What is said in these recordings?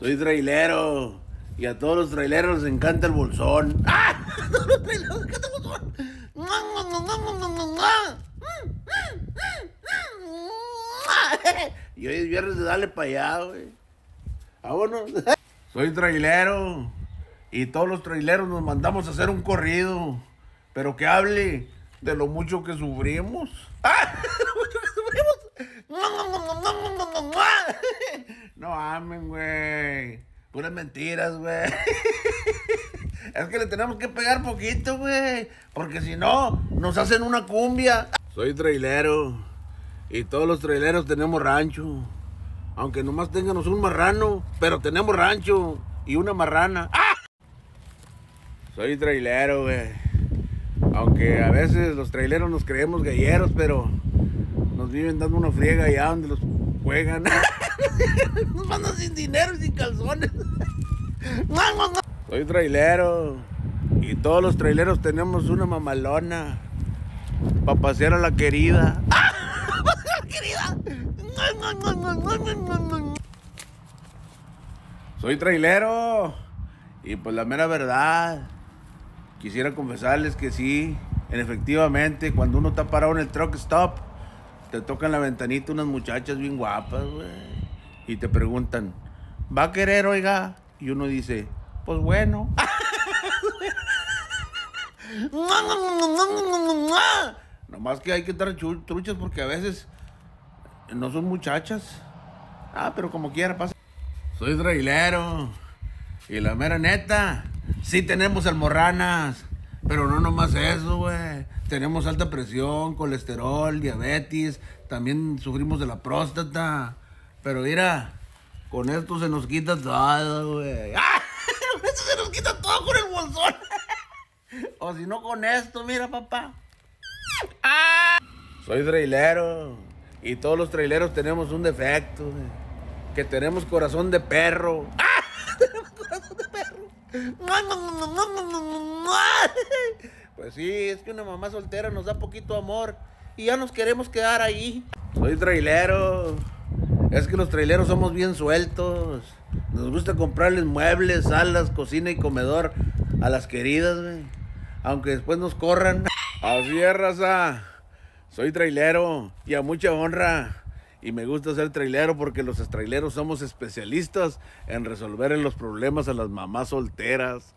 Soy trailero. Y a todos los traileros les encanta el bolsón. ¡Ah! A todos los traileros les encanta el bolsón. Y hoy es viernes de darle para allá, güey. Vámonos. Soy trailero. Y todos los traileros nos mandamos a hacer un corrido. Pero que hable de lo mucho que sufrimos. ¡Ah! De lo mucho que sufrimos. No amen, güey. Puras mentiras, güey. Es que le tenemos que pegar poquito, güey. Porque si no, nos hacen una cumbia. Soy trailero. Y todos los traileros tenemos rancho. Aunque nomás tengamos un marrano, pero tenemos rancho y una marrana. ¡Ah! Soy trailero, güey. Aunque a veces los traileros nos creemos galleros, pero nos viven dando una friega allá donde los juegan. nos mandan sin dinero y sin calzones. Soy trailero. Y todos los traileros tenemos una mamalona. Para pasear a la querida. ¡La querida! Soy trailero. Y pues la mera verdad. Quisiera confesarles que sí. En efectivamente, cuando uno está parado en el truck stop, te tocan la ventanita unas muchachas bien guapas, güey. Y te preguntan, ¿va a querer, oiga? Y uno dice, pues bueno. Nomás que hay que estar truchas porque a veces no son muchachas. Ah, pero como quiera pasa. Soy trailero. Y la mera neta, sí tenemos almorranas. Pero no nomás eso, güey. Tenemos alta presión, colesterol, diabetes. También sufrimos de la próstata. Pero mira, con esto se nos quita todo, güey. ¡Ah! Con esto se nos quita todo con el bolsón. o si no con esto, mira, papá. ¡Ah! Soy trailero. Y todos los traileros tenemos un defecto, güey. Que tenemos corazón de perro. ¡Ah! Tenemos corazón de perro. Pues sí, es que una mamá soltera nos da poquito amor y ya nos queremos quedar ahí. Soy trailero. Es que los traileros somos bien sueltos. Nos gusta comprarles muebles, salas, cocina y comedor a las queridas, güey. Aunque después nos corran. Así es, raza. Soy trailero y a mucha honra. Y me gusta ser trailero porque los traileros somos especialistas en resolver los problemas a las mamás solteras.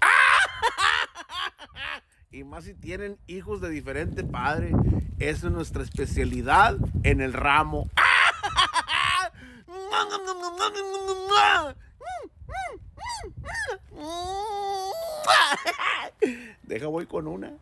Y más si tienen hijos de diferente padre. Esa es nuestra especialidad en el ramo. Deja voy con una.